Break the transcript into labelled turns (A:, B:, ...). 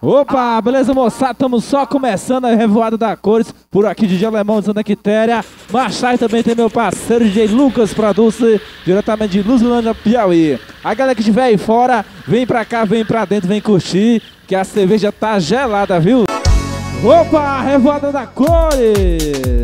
A: Opa, beleza moçada? Estamos só começando a Revoada da Cores por aqui de Alemão de Santa Quitéria. Machai também tem meu parceiro DJ Lucas Produce, diretamente de Luzilândia, Piauí. A galera que estiver aí fora, vem pra cá, vem pra dentro, vem curtir, que a cerveja tá gelada, viu? Opa, Revoada da Cores!